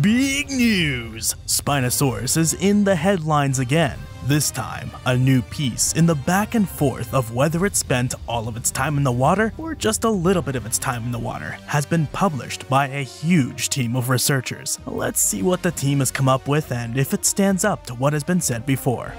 Big news! Spinosaurus is in the headlines again. This time, a new piece in the back and forth of whether it spent all of its time in the water or just a little bit of its time in the water has been published by a huge team of researchers. Let's see what the team has come up with and if it stands up to what has been said before.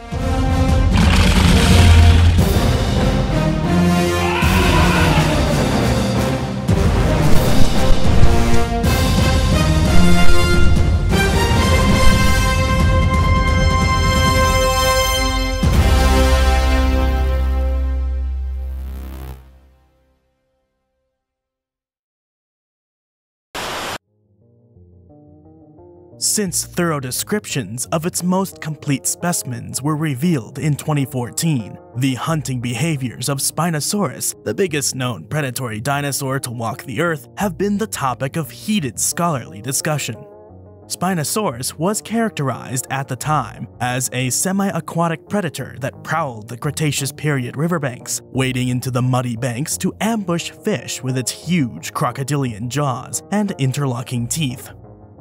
Since thorough descriptions of its most complete specimens were revealed in 2014, the hunting behaviors of Spinosaurus, the biggest known predatory dinosaur to walk the earth, have been the topic of heated scholarly discussion. Spinosaurus was characterized at the time as a semi-aquatic predator that prowled the Cretaceous period riverbanks, wading into the muddy banks to ambush fish with its huge crocodilian jaws and interlocking teeth.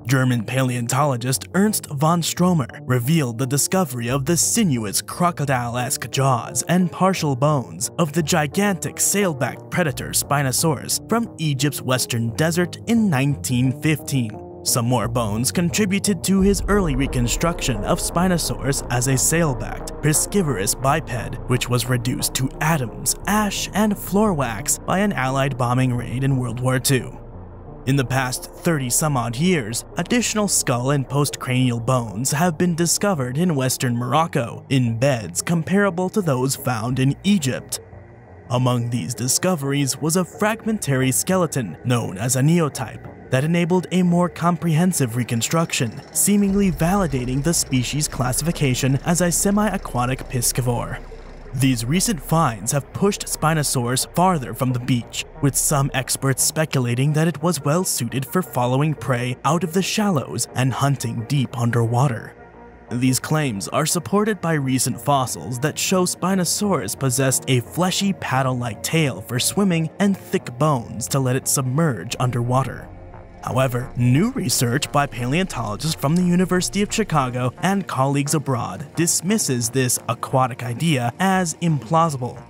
German paleontologist Ernst von Stromer revealed the discovery of the sinuous crocodile-esque jaws and partial bones of the gigantic sail-backed predator Spinosaurus from Egypt's western desert in 1915. Some more bones contributed to his early reconstruction of Spinosaurus as a sail-backed, piscivorous biped, which was reduced to atoms, ash, and floor wax by an Allied bombing raid in World War II. In the past 30 some odd years, additional skull and postcranial bones have been discovered in western Morocco in beds comparable to those found in Egypt. Among these discoveries was a fragmentary skeleton known as a neotype that enabled a more comprehensive reconstruction, seemingly validating the species' classification as a semi-aquatic piscivore. These recent finds have pushed Spinosaurus farther from the beach, with some experts speculating that it was well suited for following prey out of the shallows and hunting deep underwater. These claims are supported by recent fossils that show Spinosaurus possessed a fleshy paddle-like tail for swimming and thick bones to let it submerge underwater. However, new research by paleontologists from the University of Chicago and colleagues abroad dismisses this aquatic idea as implausible.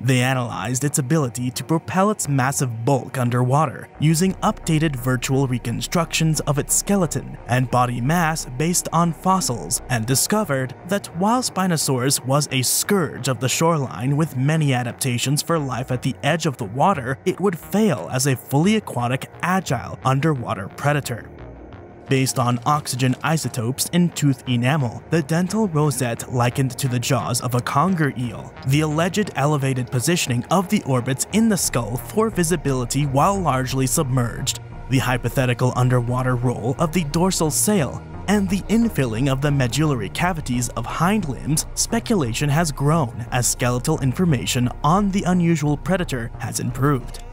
They analyzed its ability to propel its massive bulk underwater using updated virtual reconstructions of its skeleton and body mass based on fossils and discovered that while Spinosaurus was a scourge of the shoreline with many adaptations for life at the edge of the water, it would fail as a fully aquatic, agile underwater predator. Based on oxygen isotopes in tooth enamel, the dental rosette likened to the jaws of a conger eel, the alleged elevated positioning of the orbits in the skull for visibility while largely submerged, the hypothetical underwater role of the dorsal sail, and the infilling of the medullary cavities of hind limbs, speculation has grown as skeletal information on the unusual predator has improved.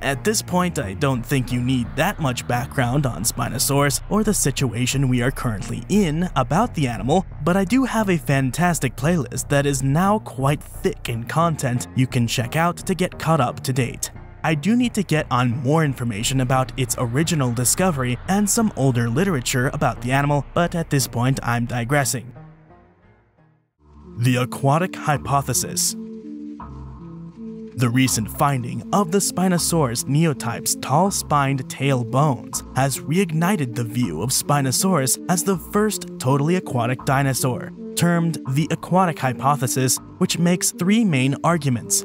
At this point, I don't think you need that much background on Spinosaurus or the situation we are currently in about the animal, but I do have a fantastic playlist that is now quite thick in content you can check out to get caught up to date. I do need to get on more information about its original discovery and some older literature about the animal, but at this point I'm digressing. The Aquatic Hypothesis the recent finding of the Spinosaurus neotype's tall-spined tail bones has reignited the view of Spinosaurus as the first totally aquatic dinosaur, termed the aquatic hypothesis, which makes three main arguments.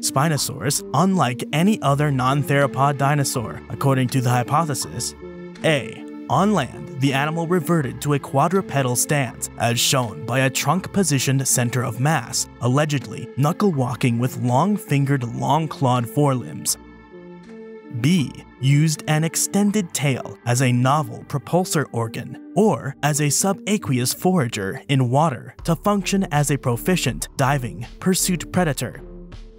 Spinosaurus, unlike any other non-theropod dinosaur, according to the hypothesis, A. On land, the animal reverted to a quadrupedal stance, as shown by a trunk-positioned center of mass, allegedly knuckle-walking with long-fingered, long-clawed forelimbs. B. Used an extended tail as a novel propulsor organ, or as a subaqueous forager in water to function as a proficient diving pursuit predator.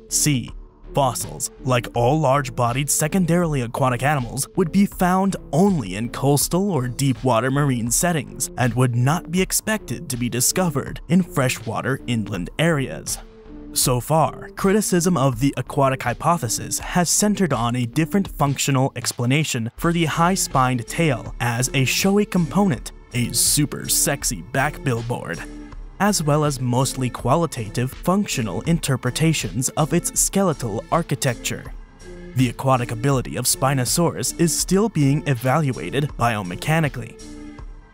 C Fossils, like all large-bodied secondarily aquatic animals, would be found only in coastal or deep-water marine settings and would not be expected to be discovered in freshwater inland areas. So far, criticism of the aquatic hypothesis has centered on a different functional explanation for the high-spined tail as a showy component, a super sexy back billboard, as well as mostly qualitative functional interpretations of its skeletal architecture. The aquatic ability of Spinosaurus is still being evaluated biomechanically,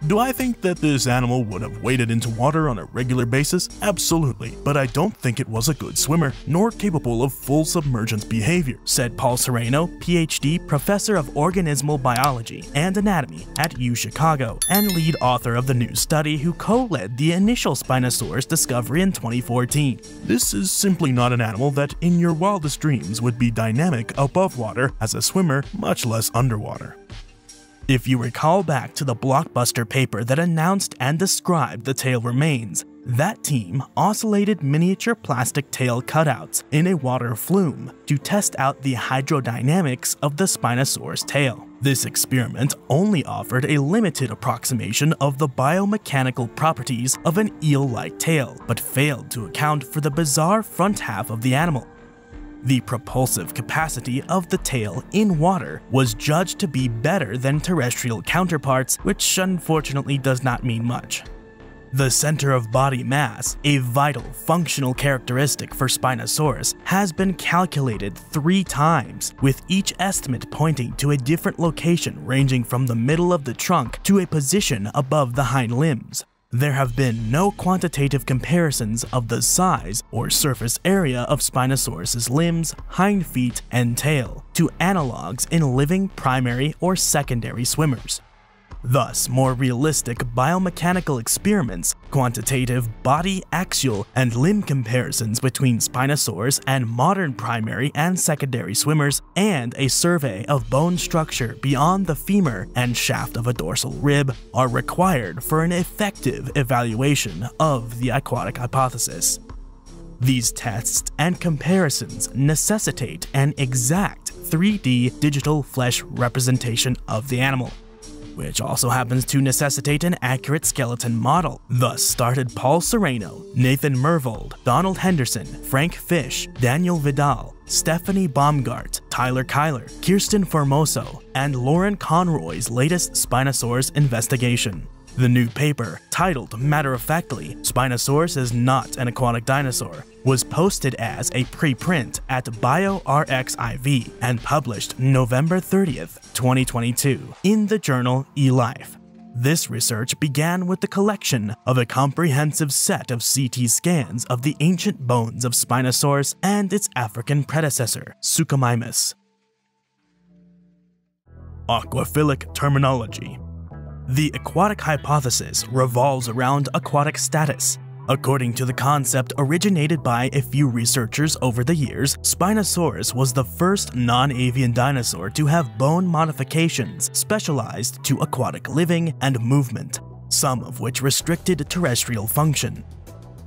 do I think that this animal would have waded into water on a regular basis? Absolutely, but I don't think it was a good swimmer, nor capable of full submergence behavior, said Paul Sereno, PhD, professor of organismal biology and anatomy at U Chicago, and lead author of the new study who co-led the initial Spinosaurus discovery in 2014. This is simply not an animal that in your wildest dreams would be dynamic above water as a swimmer, much less underwater. If you recall back to the blockbuster paper that announced and described the tail remains, that team oscillated miniature plastic tail cutouts in a water flume to test out the hydrodynamics of the Spinosaurus tail. This experiment only offered a limited approximation of the biomechanical properties of an eel-like tail, but failed to account for the bizarre front half of the animal. The propulsive capacity of the tail in water was judged to be better than terrestrial counterparts, which unfortunately does not mean much. The center of body mass, a vital functional characteristic for Spinosaurus, has been calculated three times, with each estimate pointing to a different location ranging from the middle of the trunk to a position above the hind limbs. There have been no quantitative comparisons of the size or surface area of Spinosaurus's limbs, hind feet, and tail to analogs in living primary or secondary swimmers. Thus, more realistic biomechanical experiments, quantitative body, axial, and limb comparisons between Spinosaurus and modern primary and secondary swimmers, and a survey of bone structure beyond the femur and shaft of a dorsal rib are required for an effective evaluation of the aquatic hypothesis. These tests and comparisons necessitate an exact 3D digital flesh representation of the animal which also happens to necessitate an accurate skeleton model. Thus started Paul Sereno, Nathan Myhrvold, Donald Henderson, Frank Fish, Daniel Vidal, Stephanie Baumgart, Tyler Keillor, Kiersten Formoso, and Lauren Conroy's latest Spinosaurus investigation. The new paper, titled matter-of-factly, Spinosaurus is not an aquatic dinosaur, was posted as a preprint at BioRxiv and published November 30th, 2022 in the journal eLife. This research began with the collection of a comprehensive set of CT scans of the ancient bones of Spinosaurus and its African predecessor, Suchomimus. Aquaphilic terminology the aquatic hypothesis revolves around aquatic status. According to the concept originated by a few researchers over the years, Spinosaurus was the first non-avian dinosaur to have bone modifications specialized to aquatic living and movement, some of which restricted terrestrial function.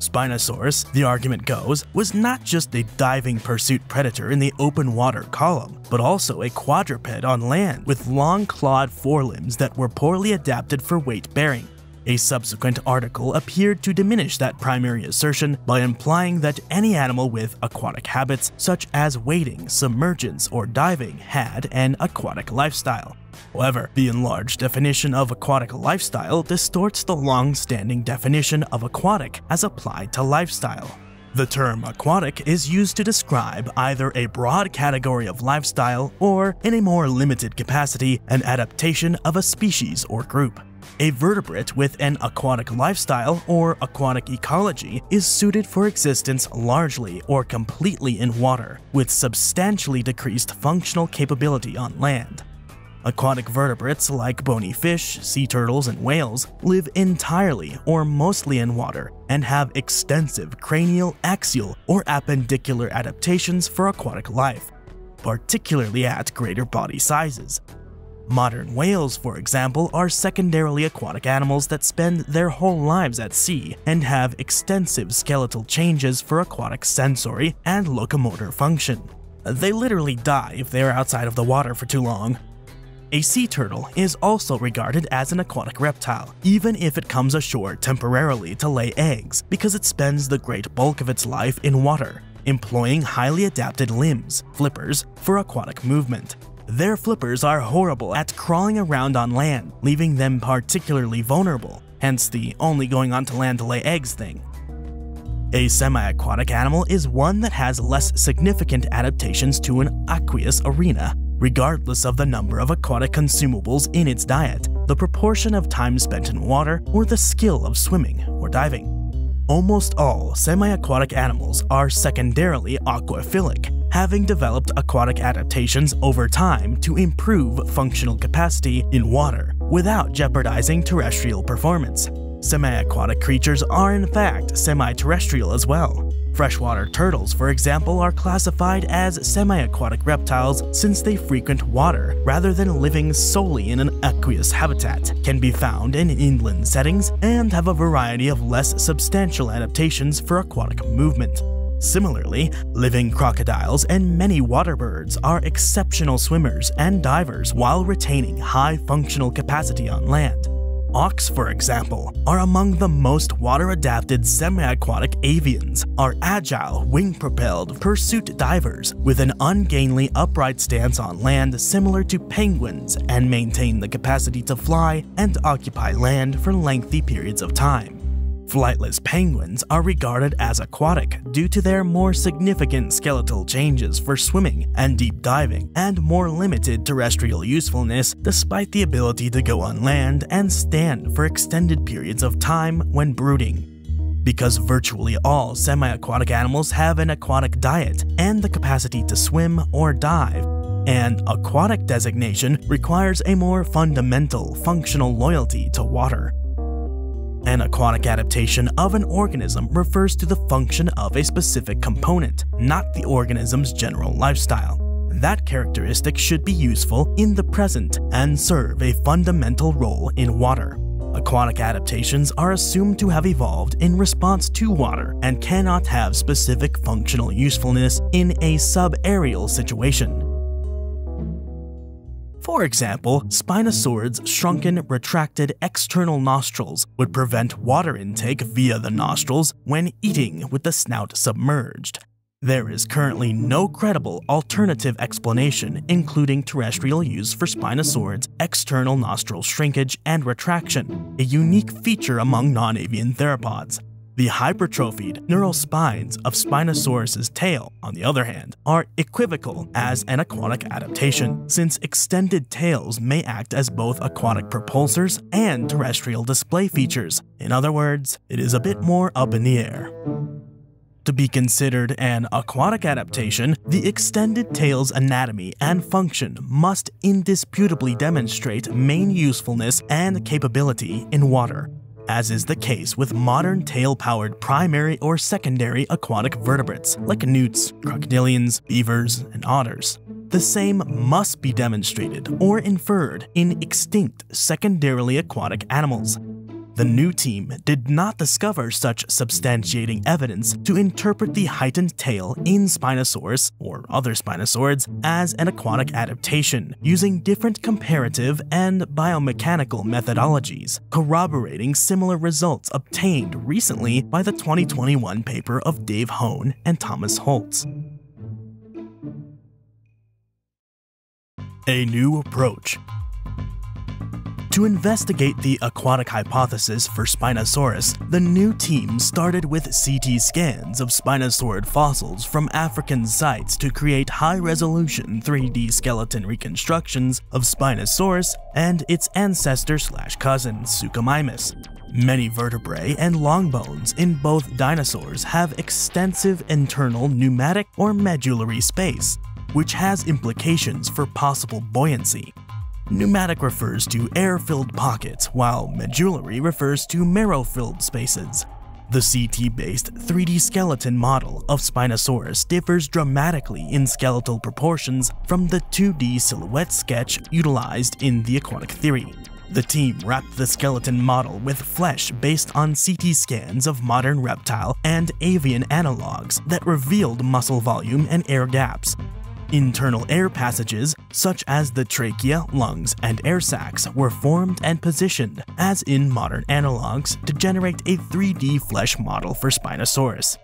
Spinosaurus, the argument goes, was not just a diving pursuit predator in the open water column, but also a quadruped on land with long clawed forelimbs that were poorly adapted for weight bearing. A subsequent article appeared to diminish that primary assertion by implying that any animal with aquatic habits, such as wading, submergence, or diving, had an aquatic lifestyle. However, the enlarged definition of aquatic lifestyle distorts the long-standing definition of aquatic as applied to lifestyle. The term aquatic is used to describe either a broad category of lifestyle or, in a more limited capacity, an adaptation of a species or group. A vertebrate with an aquatic lifestyle or aquatic ecology is suited for existence largely or completely in water, with substantially decreased functional capability on land. Aquatic vertebrates like bony fish, sea turtles, and whales live entirely or mostly in water and have extensive cranial, axial, or appendicular adaptations for aquatic life, particularly at greater body sizes. Modern whales, for example, are secondarily aquatic animals that spend their whole lives at sea and have extensive skeletal changes for aquatic sensory and locomotor function. They literally die if they are outside of the water for too long, A sea turtle is also regarded as an aquatic reptile, even if it comes ashore temporarily to lay eggs, because it spends the great bulk of its life in water, employing highly adapted limbs, flippers, for aquatic movement. Their flippers are horrible at crawling around on land, leaving them particularly vulnerable, hence the only going onto land to lay eggs thing. A semi-aquatic animal is one that has less significant adaptations to an aqueous arena, regardless of the number of aquatic consumables in its diet, the proportion of time spent in water, or the skill of swimming or diving. Almost all semi-aquatic animals are secondarily aquaphilic, having developed aquatic adaptations over time to improve functional capacity in water without jeopardizing terrestrial performance. Semi-aquatic creatures are in fact semi-terrestrial as well. Freshwater turtles, for example, are classified as semi-aquatic reptiles since they frequent water rather than living solely in an aqueous habitat, can be found in inland settings, and have a variety of less substantial adaptations for aquatic movement. Similarly, living crocodiles and many water birds are exceptional swimmers and divers while retaining high functional capacity on land. Auks, for example, are among the most water-adapted semi-aquatic avians, are agile, wing-propelled pursuit divers with an ungainly upright stance on land similar to penguins and maintain the capacity to fly and occupy land for lengthy periods of time. Flightless penguins are regarded as aquatic due to their more significant skeletal changes for swimming and deep diving, and more limited terrestrial usefulness despite the ability to go on land and stand for extended periods of time when brooding. Because virtually all semi-aquatic animals have an aquatic diet and the capacity to swim or dive, an aquatic designation requires a more fundamental functional loyalty to water. An aquatic adaptation of an organism refers to the function of a specific component, not the organism's general lifestyle. That characteristic should be useful in the present and serve a fundamental role in water. Aquatic adaptations are assumed to have evolved in response to water and cannot have specific functional usefulness in a subaerial situation. For example, Spinosaurids' shrunken, retracted external nostrils would prevent water intake via the nostrils when eating with the snout submerged. There is currently no credible alternative explanation, including terrestrial use for Spinosaurids' external nostril shrinkage and retraction, a unique feature among non-avian theropods. The hypertrophied neural spines of Spinosaurus's tail, on the other hand, are equivocal as an aquatic adaptation, since extended tails may act as both aquatic propulsors and terrestrial display features. In other words, it is a bit more up in the air. To be considered an aquatic adaptation, the extended tail's anatomy and function must indisputably demonstrate main usefulness and capability in water as is the case with modern tail-powered primary or secondary aquatic vertebrates like newts, crocodilians, beavers, and otters. The same must be demonstrated or inferred in extinct secondarily aquatic animals, the new team did not discover such substantiating evidence to interpret the heightened tail in Spinosaurus or other Spinosaurids as an aquatic adaptation, using different comparative and biomechanical methodologies, corroborating similar results obtained recently by the 2021 paper of Dave Hone and Thomas Holtz. A new approach to investigate the aquatic hypothesis for Spinosaurus, the new team started with CT scans of Spinosaurid fossils from African sites to create high-resolution 3D skeleton reconstructions of Spinosaurus and its ancestor slash cousin, Suchomimus. Many vertebrae and long bones in both dinosaurs have extensive internal pneumatic or medullary space, which has implications for possible buoyancy. Pneumatic refers to air-filled pockets, while medullary refers to marrow-filled spaces. The CT-based 3D skeleton model of Spinosaurus differs dramatically in skeletal proportions from the 2D silhouette sketch utilized in the aquatic theory. The team wrapped the skeleton model with flesh based on CT scans of modern reptile and avian analogs that revealed muscle volume and air gaps, Internal air passages, such as the trachea, lungs, and air sacs, were formed and positioned, as in modern analogs, to generate a 3D flesh model for Spinosaurus.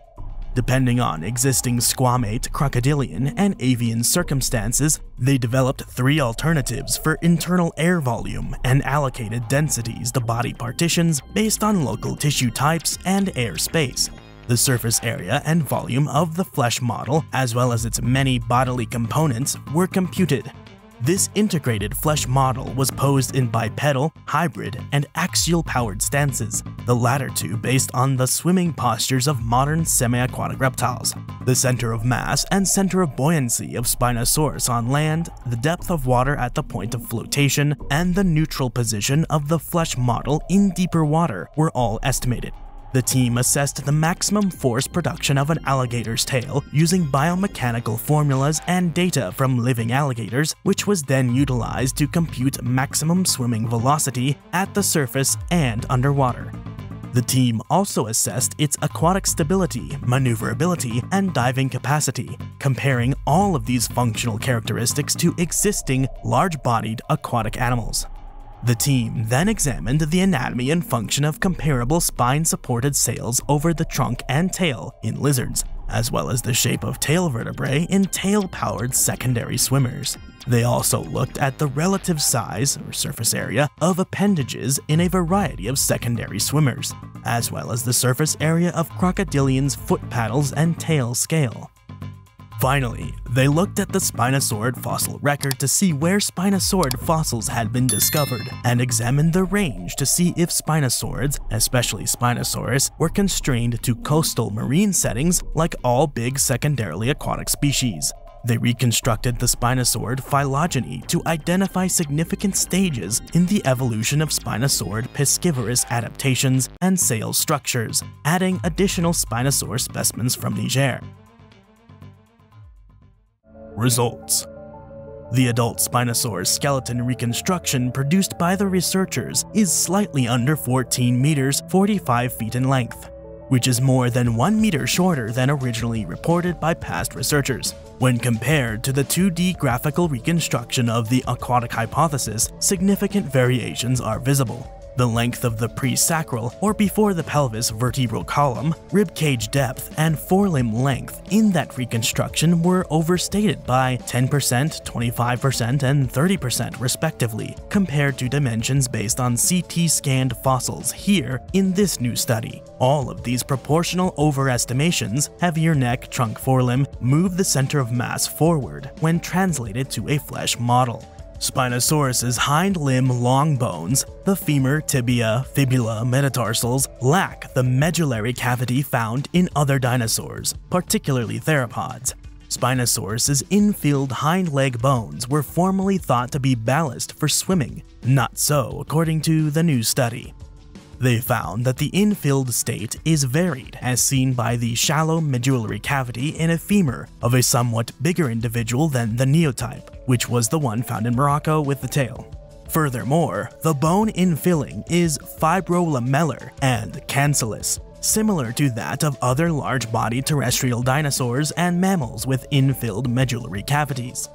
Depending on existing squamate, crocodilian, and avian circumstances, they developed three alternatives for internal air volume and allocated densities to body partitions based on local tissue types and air space. The surface area and volume of the flesh model, as well as its many bodily components, were computed. This integrated flesh model was posed in bipedal, hybrid, and axial powered stances, the latter two based on the swimming postures of modern semi-aquatic reptiles. The center of mass and center of buoyancy of Spinosaurus on land, the depth of water at the point of flotation, and the neutral position of the flesh model in deeper water were all estimated. The team assessed the maximum force production of an alligator's tail using biomechanical formulas and data from living alligators, which was then utilized to compute maximum swimming velocity at the surface and underwater. The team also assessed its aquatic stability, maneuverability, and diving capacity, comparing all of these functional characteristics to existing large-bodied aquatic animals. The team then examined the anatomy and function of comparable spine-supported sails over the trunk and tail in lizards, as well as the shape of tail vertebrae in tail-powered secondary swimmers. They also looked at the relative size, or surface area, of appendages in a variety of secondary swimmers, as well as the surface area of crocodilians' foot paddles and tail scale. Finally, they looked at the Spinosaurid fossil record to see where Spinosaurid fossils had been discovered, and examined the range to see if Spinosaurids, especially Spinosaurus, were constrained to coastal marine settings like all big secondarily aquatic species. They reconstructed the Spinosaurid phylogeny to identify significant stages in the evolution of Spinosaurid piscivorous adaptations and sail structures, adding additional Spinosaur specimens from Niger. Results The adult Spinosaurus skeleton reconstruction produced by the researchers is slightly under 14 meters 45 feet in length, which is more than 1 meter shorter than originally reported by past researchers. When compared to the 2D graphical reconstruction of the aquatic hypothesis, significant variations are visible. The length of the presacral or before the pelvis vertebral column, rib cage depth, and forelimb length in that reconstruction were overstated by 10%, 25%, and 30% respectively, compared to dimensions based on CT scanned fossils here in this new study. All of these proportional overestimations, heavier neck, trunk, forelimb, move the center of mass forward when translated to a flesh model. Spinosaurus's hind limb long bones, the femur, tibia, fibula, metatarsals, lack the medullary cavity found in other dinosaurs, particularly theropods. Spinosaurus's infilled hind leg bones were formerly thought to be ballast for swimming. Not so, according to the new study. They found that the infilled state is varied, as seen by the shallow medullary cavity in a femur of a somewhat bigger individual than the neotype, which was the one found in Morocco with the tail. Furthermore, the bone infilling is fibrolamellar and cancellous, similar to that of other large-bodied terrestrial dinosaurs and mammals with infilled medullary cavities.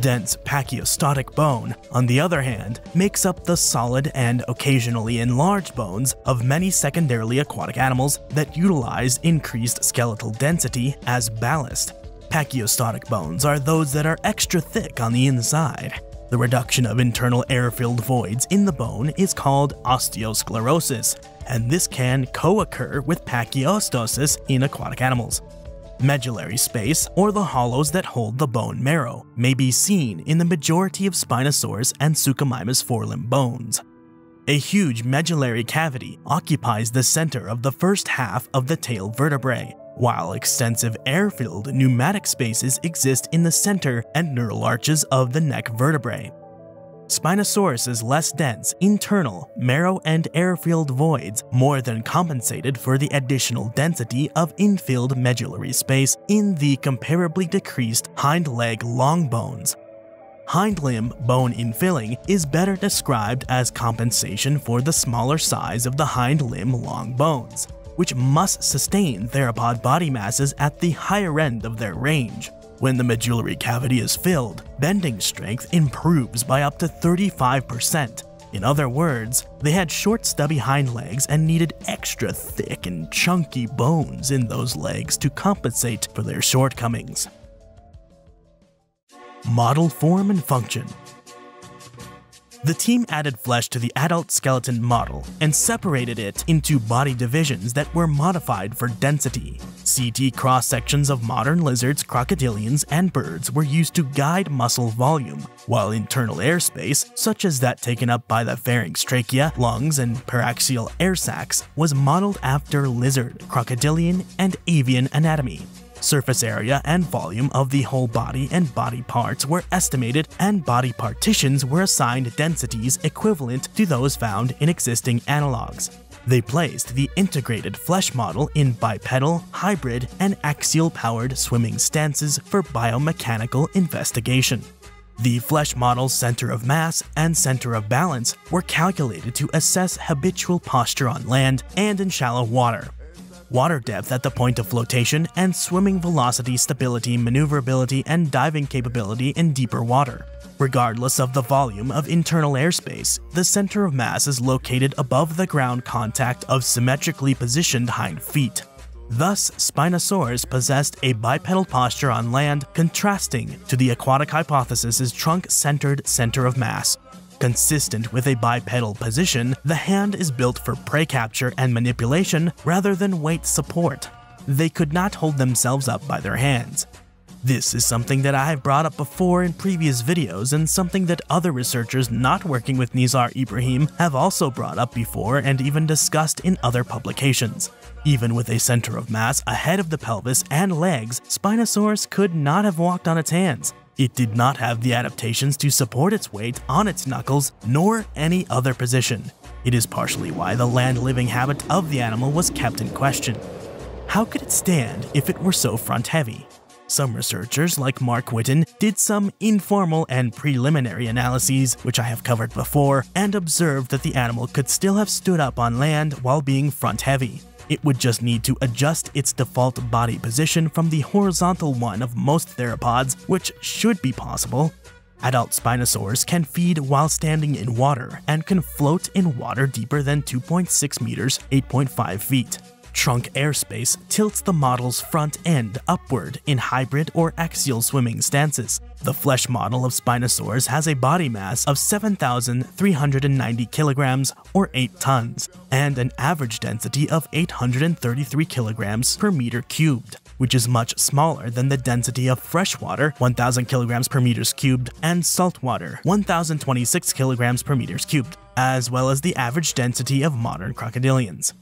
Dense pachyostotic bone, on the other hand, makes up the solid and occasionally enlarged bones of many secondarily aquatic animals that utilize increased skeletal density as ballast. Pachyostotic bones are those that are extra thick on the inside. The reduction of internal air-filled voids in the bone is called osteosclerosis, and this can co-occur with pachyostosis in aquatic animals. Medullary space, or the hollows that hold the bone marrow, may be seen in the majority of Spinosaurus and Suchomimus forelimb bones. A huge medullary cavity occupies the center of the first half of the tail vertebrae, while extensive air-filled pneumatic spaces exist in the center and neural arches of the neck vertebrae. Spinosaurus's less dense, internal, marrow and air-filled voids more than compensated for the additional density of infilled medullary space in the comparably decreased hind leg long bones. Hind limb bone infilling is better described as compensation for the smaller size of the hind limb long bones, which must sustain theropod body masses at the higher end of their range. When the medullary cavity is filled, bending strength improves by up to 35%. In other words, they had short stubby hind legs and needed extra thick and chunky bones in those legs to compensate for their shortcomings. Model form and function the team added flesh to the adult skeleton model and separated it into body divisions that were modified for density. CT cross sections of modern lizards, crocodilians, and birds were used to guide muscle volume, while internal airspace, such as that taken up by the pharynx trachea, lungs, and paraxial air sacs, was modeled after lizard, crocodilian, and avian anatomy. Surface area and volume of the whole body and body parts were estimated, and body partitions were assigned densities equivalent to those found in existing analogs. They placed the integrated flesh model in bipedal, hybrid, and axial powered swimming stances for biomechanical investigation. The flesh model's center of mass and center of balance were calculated to assess habitual posture on land and in shallow water, water depth at the point of flotation, and swimming velocity, stability, maneuverability, and diving capability in deeper water. Regardless of the volume of internal airspace, the center of mass is located above the ground contact of symmetrically positioned hind feet. Thus, Spinosaurus possessed a bipedal posture on land, contrasting to the aquatic hypothesis's trunk-centered center of mass, Consistent with a bipedal position, the hand is built for prey capture and manipulation rather than weight support. They could not hold themselves up by their hands. This is something that I have brought up before in previous videos and something that other researchers not working with Nizar Ibrahim have also brought up before and even discussed in other publications. Even with a center of mass ahead of the pelvis and legs, Spinosaurus could not have walked on its hands. It did not have the adaptations to support its weight on its knuckles nor any other position. It is partially why the land-living habit of the animal was kept in question. How could it stand if it were so front-heavy? Some researchers, like Mark Witton, did some informal and preliminary analyses, which I have covered before, and observed that the animal could still have stood up on land while being front-heavy. It would just need to adjust its default body position from the horizontal one of most theropods, which should be possible. Adult Spinosaurs can feed while standing in water and can float in water deeper than 2.6 meters, 8.5 feet. Trunk airspace tilts the model's front end upward in hybrid or axial swimming stances. The flesh model of Spinosaurus has a body mass of 7,390 kilograms or 8 tons, and an average density of 833 kilograms per meter cubed which is much smaller than the density of freshwater, 1000 kilograms per meters cubed, and saltwater, 1026 kilograms per meters cubed, as well as the average density of modern crocodilians.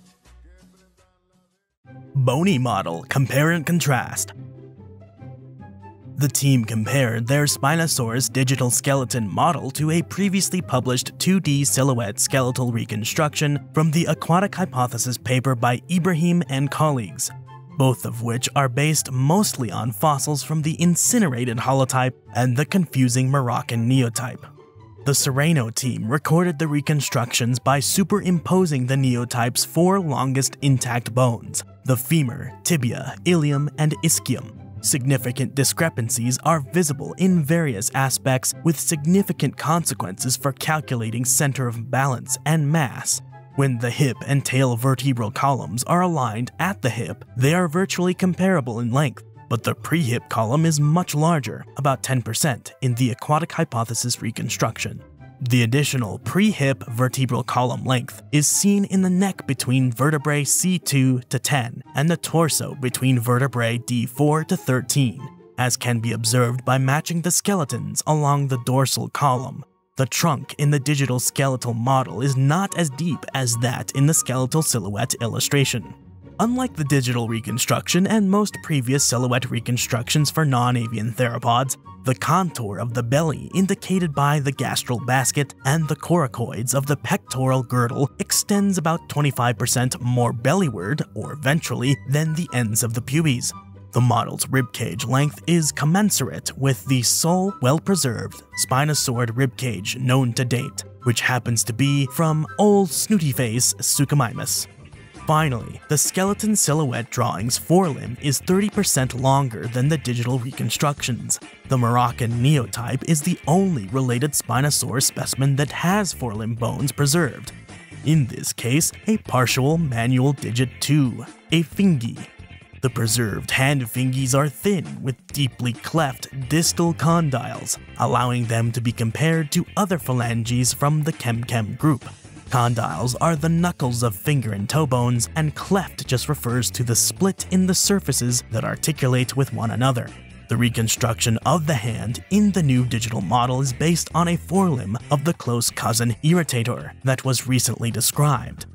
Bony model, compare and contrast. The team compared their Spinosaurus digital skeleton model to a previously published 2D silhouette skeletal reconstruction from the Aquatic Hypothesis paper by Ibrahim and colleagues, both of which are based mostly on fossils from the incinerated holotype and the confusing Moroccan neotype. The Sereno team recorded the reconstructions by superimposing the neotype's four longest intact bones, the femur, tibia, ilium, and ischium. Significant discrepancies are visible in various aspects with significant consequences for calculating center of balance and mass. When the hip and tail vertebral columns are aligned at the hip, they are virtually comparable in length, but the pre-hip column is much larger, about 10% in the aquatic hypothesis reconstruction. The additional pre-hip vertebral column length is seen in the neck between vertebrae C2 to 10 and the torso between vertebrae D4 to 13, as can be observed by matching the skeletons along the dorsal column. The trunk in the digital skeletal model is not as deep as that in the skeletal silhouette illustration. Unlike the digital reconstruction and most previous silhouette reconstructions for non-avian theropods, the contour of the belly indicated by the gastral basket and the coracoids of the pectoral girdle extends about 25% more bellyward or ventrally than the ends of the pubes. The model's ribcage length is commensurate with the sole well-preserved spinosaurid ribcage known to date, which happens to be from old snooty face Suchomimus. Finally, the skeleton silhouette drawing's forelimb is 30% longer than the digital reconstructions. The Moroccan neotype is the only related Spinosaurus specimen that has forelimb bones preserved. In this case, a partial manual digit 2, a fingy. The preserved hand fingies are thin with deeply cleft distal condyles, allowing them to be compared to other phalanges from the Kem Kem group. Condyles are the knuckles of finger and toe bones, and cleft just refers to the split in the surfaces that articulate with one another. The reconstruction of the hand in the new digital model is based on a forelimb of the close cousin irritator that was recently described.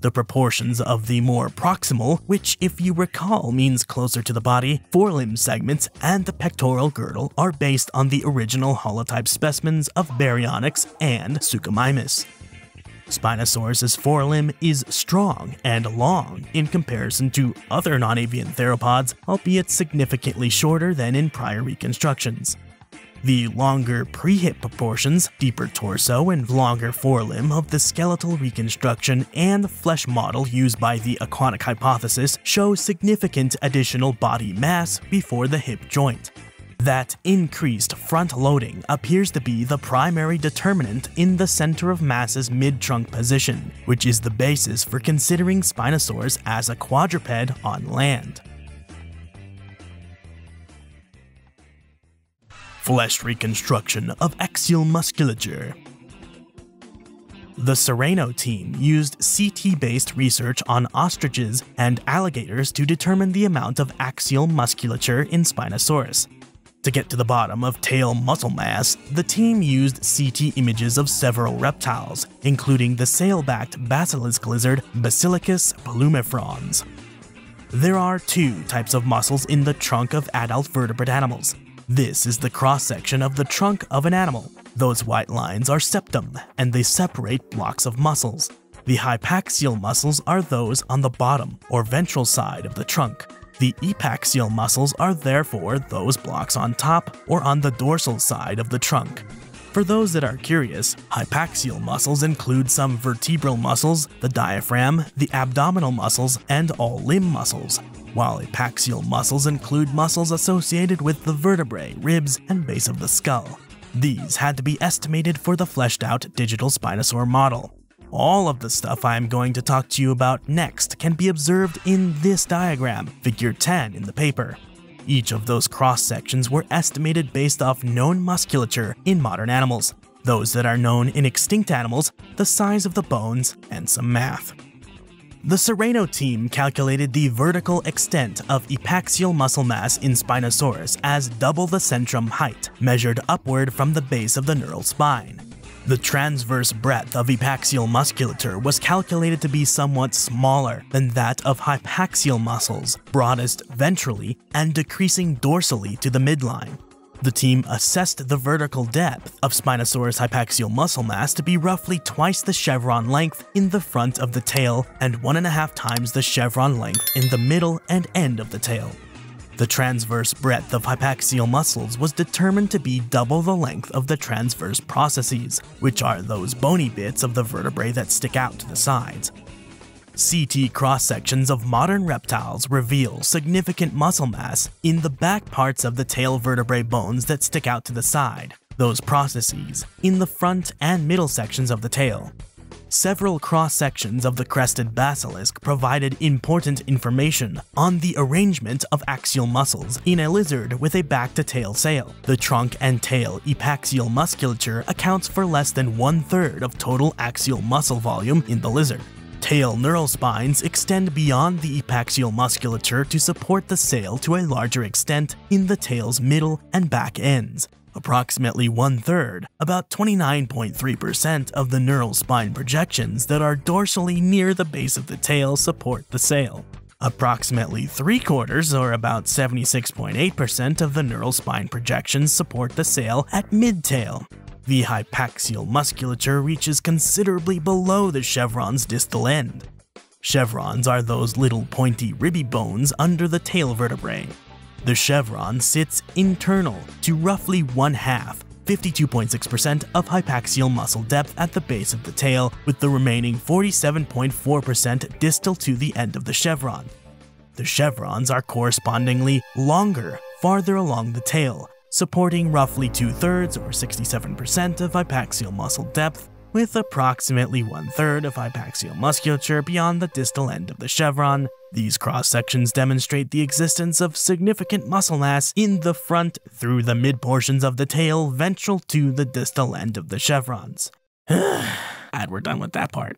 The proportions of the more proximal, which if you recall means closer to the body, forelimb segments, and the pectoral girdle are based on the original holotype specimens of Baryonyx and Suchomimus. Spinosaurus's forelimb is strong and long in comparison to other non-avian theropods, albeit significantly shorter than in prior reconstructions. The longer pre-hip proportions, deeper torso, and longer forelimb of the skeletal reconstruction and flesh model used by the aquatic hypothesis show significant additional body mass before the hip joint. That increased front loading appears to be the primary determinant in the center of mass's mid-trunk position, which is the basis for considering Spinosaurus as a quadruped on land. Flesh reconstruction of axial musculature the Sereno team used CT-based research on ostriches and alligators to determine the amount of axial musculature in Spinosaurus. To get to the bottom of tail muscle mass, the team used CT images of several reptiles, including the sail-backed basilisk lizard Basiliscus plumifrons. There are two types of muscles in the trunk of adult vertebrate animals. This is the cross-section of the trunk of an animal. Those white lines are septum, and they separate blocks of muscles. The hypaxial muscles are those on the bottom or ventral side of the trunk. The epaxial muscles are therefore those blocks on top or on the dorsal side of the trunk. For those that are curious, hypaxial muscles include some vertebral muscles, the diaphragm, the abdominal muscles, and all limb muscles, while epaxial muscles include muscles associated with the vertebrae, ribs, and base of the skull. These had to be estimated for the fleshed out digital Spinosaur model. All of the stuff I'm going to talk to you about next can be observed in this diagram, figure 10 in the paper. Each of those cross sections were estimated based off known musculature in modern animals, those that are known in extinct animals, the size of the bones, and some math. The Sereno team calculated the vertical extent of epaxial muscle mass in Spinosaurus as double the centrum height, measured upward from the base of the neural spine. The transverse breadth of epaxial musculature was calculated to be somewhat smaller than that of hypaxial muscles, broadest ventrally and decreasing dorsally to the midline. The team assessed the vertical depth of Spinosaurus hypaxial muscle mass to be roughly twice the chevron length in the front of the tail and one and a half times the chevron length in the middle and end of the tail. The transverse breadth of hypaxial muscles was determined to be double the length of the transverse processes, which are those bony bits of the vertebrae that stick out to the sides. CT cross sections of modern reptiles reveal significant muscle mass in the back parts of the tail vertebrae bones that stick out to the side, those processes, in the front and middle sections of the tail. Several cross-sections of the crested basilisk provided important information on the arrangement of axial muscles in a lizard with a back-to-tail sail. The trunk and tail epaxial musculature accounts for less than one-third of total axial muscle volume in the lizard. Tail neural spines extend beyond the epaxial musculature to support the sail to a larger extent in the tail's middle and back ends, Approximately one third, about 29.3% of the neural spine projections that are dorsally near the base of the tail support the sail. Approximately three quarters, or about 76.8% of the neural spine projections support the sail at mid-tail. The hypaxial musculature reaches considerably below the chevron's distal end. Chevrons are those little pointy ribby bones under the tail vertebrae. The chevron sits internal to roughly one half 52.6% of hypaxial muscle depth at the base of the tail, with the remaining 47.4% distal to the end of the chevron. The chevrons are correspondingly longer farther along the tail, supporting roughly two thirds or 67% of hypaxial muscle depth, with approximately one third of hypaxial musculature beyond the distal end of the chevron. These cross sections demonstrate the existence of significant muscle mass in the front through the mid portions of the tail ventral to the distal end of the chevrons. and we're done with that part.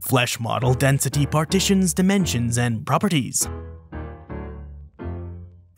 Flesh model density partitions, dimensions, and properties.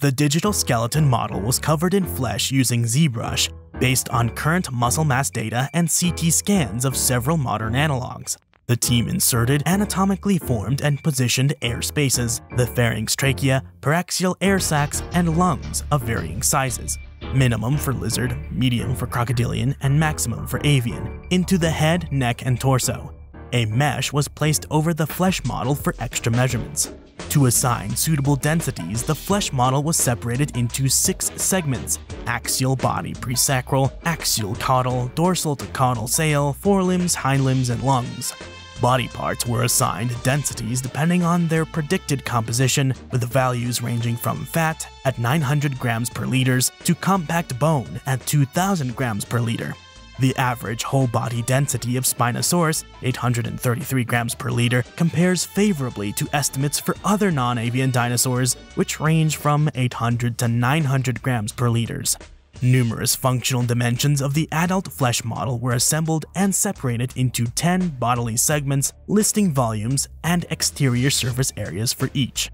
The digital skeleton model was covered in flesh using ZBrush based on current muscle mass data and CT scans of several modern analogs. The team inserted anatomically formed and positioned air spaces, the pharynx trachea, paraxial air sacs, and lungs of varying sizes, minimum for lizard, medium for crocodilian, and maximum for avian, into the head, neck, and torso. A mesh was placed over the flesh model for extra measurements. To assign suitable densities, the flesh model was separated into six segments axial body presacral, axial caudal, dorsal to caudal sail, forelimbs, hindlimbs, and lungs. Body parts were assigned densities depending on their predicted composition, with values ranging from fat at 900 grams per liters to compact bone at 2000 grams per liter. The average whole body density of Spinosaurus, 833 grams per liter, compares favorably to estimates for other non-avian dinosaurs, which range from 800 to 900 grams per liters. Numerous functional dimensions of the adult flesh model were assembled and separated into 10 bodily segments, listing volumes and exterior surface areas for each.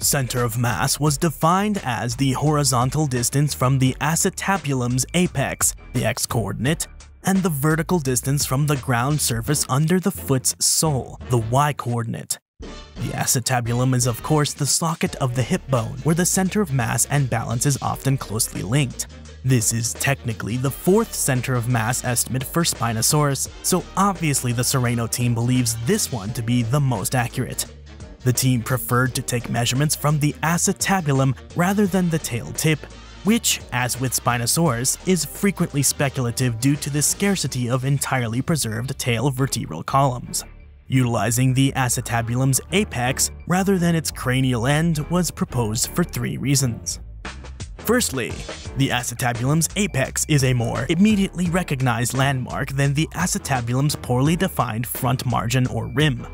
Center of mass was defined as the horizontal distance from the acetabulum's apex, the x-coordinate, and the vertical distance from the ground surface under the foot's sole, the y-coordinate. The acetabulum is of course the socket of the hip bone, where the center of mass and balance is often closely linked. This is technically the fourth center of mass estimate for Spinosaurus, so obviously the Sereno team believes this one to be the most accurate. The team preferred to take measurements from the acetabulum rather than the tail tip, which, as with Spinosaurus, is frequently speculative due to the scarcity of entirely preserved tail vertebral columns. Utilizing the acetabulum's apex rather than its cranial end was proposed for three reasons. Firstly, the acetabulum's apex is a more immediately recognized landmark than the acetabulum's poorly defined front margin or rim.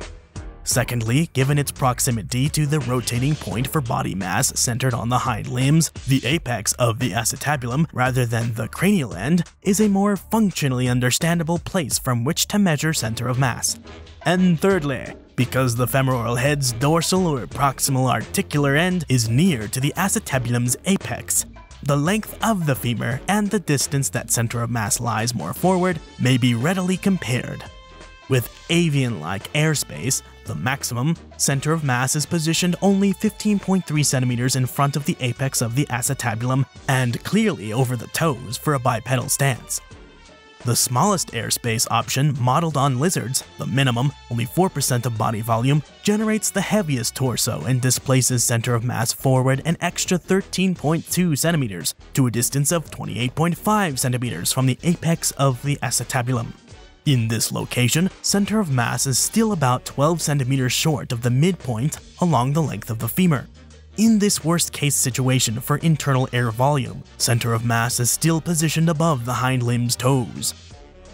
Secondly, given its proximity to the rotating point for body mass centered on the hind limbs, the apex of the acetabulum, rather than the cranial end, is a more functionally understandable place from which to measure center of mass. And thirdly, because the femoral head's dorsal or proximal articular end is near to the acetabulum's apex, the length of the femur and the distance that center of mass lies more forward may be readily compared. With avian-like airspace, the maximum center of mass is positioned only 15.3 centimeters in front of the apex of the acetabulum and clearly over the toes for a bipedal stance. The smallest airspace option modeled on lizards, the minimum, only 4% of body volume, generates the heaviest torso and displaces center of mass forward an extra 13.2 centimeters to a distance of 28.5 centimeters from the apex of the acetabulum. In this location, center of mass is still about 12 centimeters short of the midpoint along the length of the femur. In this worst case situation for internal air volume, center of mass is still positioned above the hind limb's toes.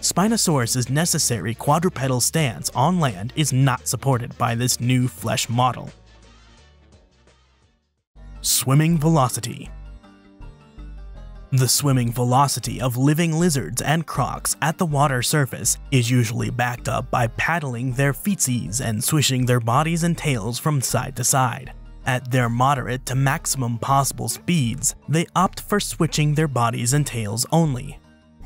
Spinosaurus's necessary quadrupedal stance on land is not supported by this new flesh model. Swimming velocity the swimming velocity of living lizards and crocs at the water surface is usually backed up by paddling their feetsies and swishing their bodies and tails from side to side. At their moderate to maximum possible speeds, they opt for switching their bodies and tails only.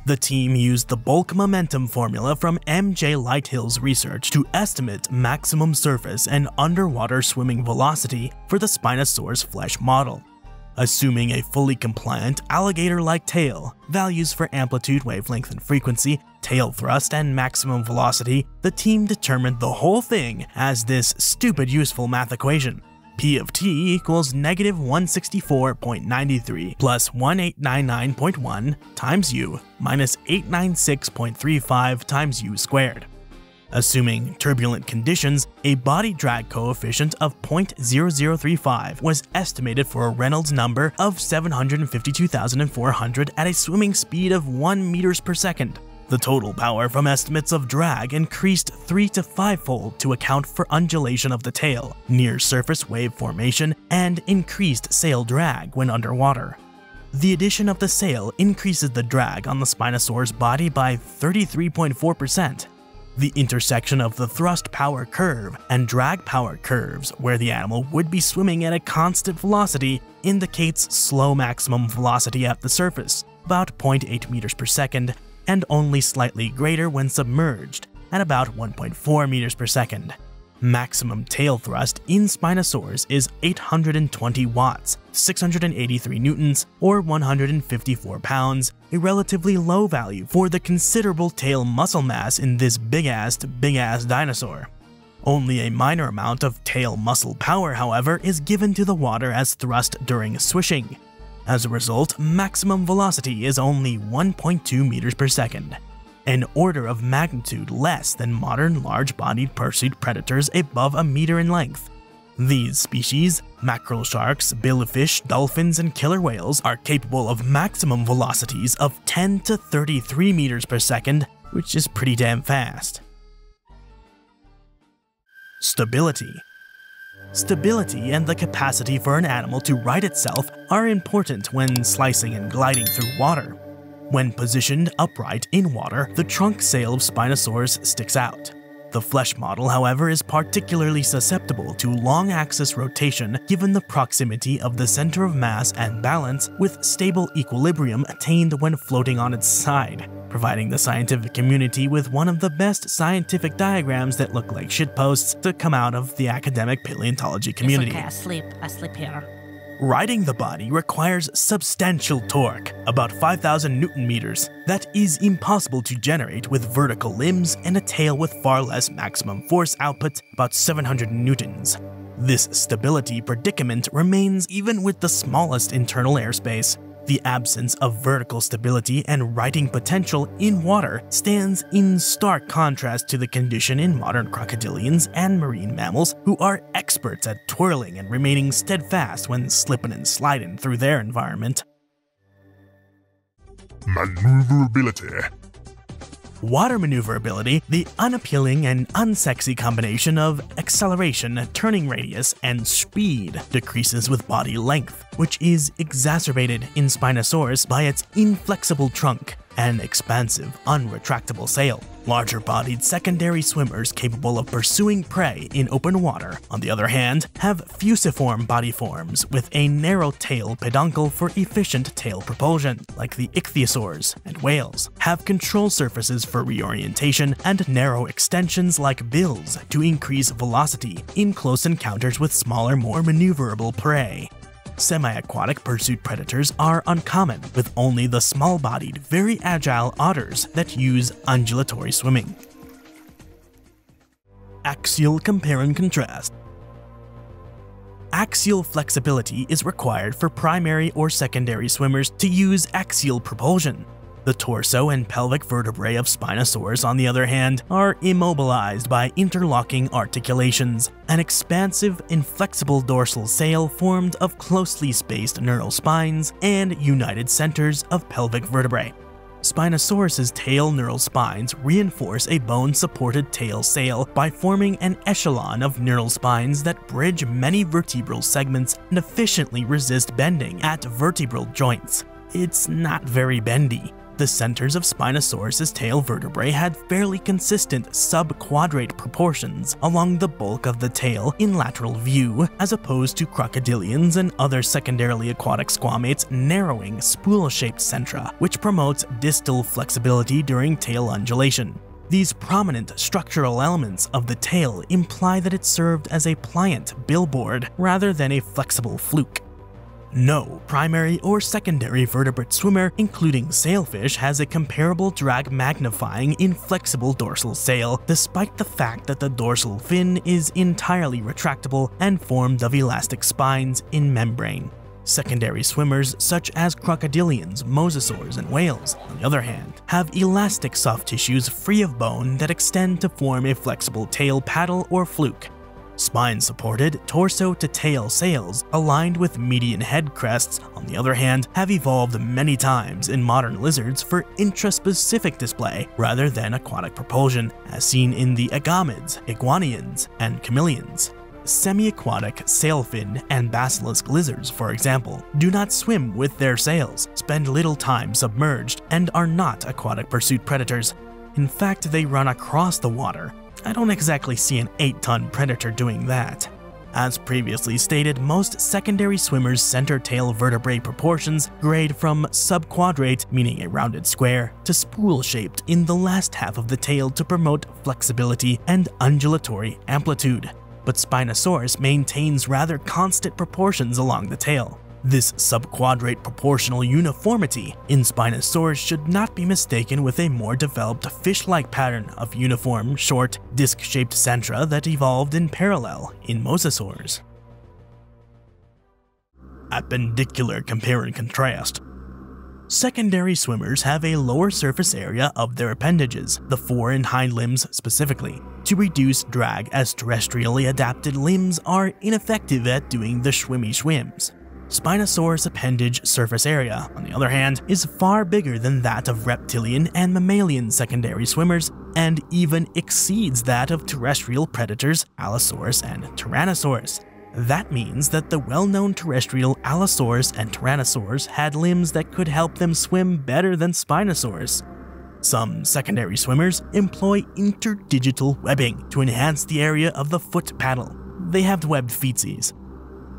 The team used the bulk momentum formula from MJ Lighthill's research to estimate maximum surface and underwater swimming velocity for the Spinosaurus flesh model. Assuming a fully compliant alligator-like tail, values for amplitude, wavelength, and frequency, tail thrust, and maximum velocity, the team determined the whole thing as this stupid useful math equation. P of t equals negative 164.93 plus 1899.1 times u minus 896.35 times u squared. Assuming turbulent conditions, a body drag coefficient of 0.0035 was estimated for a Reynolds number of 752,400 at a swimming speed of 1 meters per second. The total power from estimates of drag increased 3 to 5-fold to account for undulation of the tail, near surface wave formation, and increased sail drag when underwater. The addition of the sail increases the drag on the Spinosaurus body by 33.4%. The intersection of the thrust power curve and drag power curves, where the animal would be swimming at a constant velocity, indicates slow maximum velocity at the surface, about 0.8 meters per second, and only slightly greater when submerged, at about 1.4 meters per second. Maximum tail thrust in Spinosaurus is 820 watts, 683 newtons, or 154 pounds, a relatively low value for the considerable tail muscle mass in this big-assed, big-ass dinosaur. Only a minor amount of tail muscle power, however, is given to the water as thrust during swishing, as a result, maximum velocity is only 1.2 meters per second, an order of magnitude less than modern large-bodied pursuit predators above a meter in length. These species, mackerel sharks, billfish, dolphins, and killer whales, are capable of maximum velocities of 10 to 33 meters per second, which is pretty damn fast. Stability Stability and the capacity for an animal to right itself are important when slicing and gliding through water. When positioned upright in water, the trunk sail of Spinosaurus sticks out. The flesh model, however, is particularly susceptible to long axis rotation given the proximity of the center of mass and balance with stable equilibrium attained when floating on its side, providing the scientific community with one of the best scientific diagrams that look like shitposts to come out of the academic paleontology community. It's okay, I sleep. I sleep here. Riding the body requires substantial torque, about 5,000 newton meters, that is impossible to generate with vertical limbs and a tail with far less maximum force output, about 700 newtons. This stability predicament remains even with the smallest internal airspace, the absence of vertical stability and righting potential in water stands in stark contrast to the condition in modern crocodilians and marine mammals who are experts at twirling and remaining steadfast when slipping and sliding through their environment. Maneuverability. Water maneuverability, the unappealing and unsexy combination of acceleration, turning radius, and speed, decreases with body length, which is exacerbated in Spinosaurus by its inflexible trunk and expansive, unretractable sail. Larger bodied secondary swimmers capable of pursuing prey in open water, on the other hand, have fusiform body forms with a narrow tail peduncle for efficient tail propulsion, like the ichthyosaurs and whales, have control surfaces for reorientation, and narrow extensions like bills to increase velocity in close encounters with smaller, more maneuverable prey. Semi-aquatic pursuit predators are uncommon, with only the small-bodied, very agile otters that use undulatory swimming. Axial compare and contrast Axial flexibility is required for primary or secondary swimmers to use axial propulsion, the torso and pelvic vertebrae of Spinosaurus, on the other hand, are immobilized by interlocking articulations, an expansive, inflexible dorsal sail formed of closely spaced neural spines and united centers of pelvic vertebrae. Spinosaurus's tail neural spines reinforce a bone-supported tail sail by forming an echelon of neural spines that bridge many vertebral segments and efficiently resist bending at vertebral joints. It's not very bendy, the centers of Spinosaurus's tail vertebrae had fairly consistent subquadrate proportions along the bulk of the tail in lateral view, as opposed to crocodilians and other secondarily aquatic squamates narrowing spool-shaped centra, which promotes distal flexibility during tail undulation. These prominent structural elements of the tail imply that it served as a pliant billboard rather than a flexible fluke. No primary or secondary vertebrate swimmer, including sailfish, has a comparable drag magnifying inflexible dorsal sail, despite the fact that the dorsal fin is entirely retractable and formed of elastic spines in membrane. Secondary swimmers, such as crocodilians, mosasaurs, and whales, on the other hand, have elastic soft tissues free of bone that extend to form a flexible tail paddle or fluke, Spine-supported torso-to-tail sails aligned with median head crests, on the other hand, have evolved many times in modern lizards for intraspecific display rather than aquatic propulsion, as seen in the agamids, iguanians, and chameleons. Semi-aquatic sailfin and basilisk lizards, for example, do not swim with their sails, spend little time submerged, and are not aquatic pursuit predators. In fact, they run across the water, I don't exactly see an 8-ton predator doing that. As previously stated, most secondary swimmers' center tail vertebrae proportions grade from subquadrate, meaning a rounded square, to spool-shaped in the last half of the tail to promote flexibility and undulatory amplitude. But Spinosaurus maintains rather constant proportions along the tail. This subquadrate proportional uniformity in Spinosaurus should not be mistaken with a more developed fish-like pattern of uniform, short, disc-shaped centra that evolved in parallel in mosasaurs. Appendicular compare and contrast Secondary swimmers have a lower surface area of their appendages, the fore and hind limbs specifically, to reduce drag as terrestrially adapted limbs are ineffective at doing the schwimmy swims. Spinosaurus appendage surface area, on the other hand, is far bigger than that of reptilian and mammalian secondary swimmers and even exceeds that of terrestrial predators Allosaurus and Tyrannosaurus. That means that the well-known terrestrial Allosaurus and Tyrannosaurus had limbs that could help them swim better than Spinosaurus. Some secondary swimmers employ interdigital webbing to enhance the area of the foot paddle. They have webbed feetsies,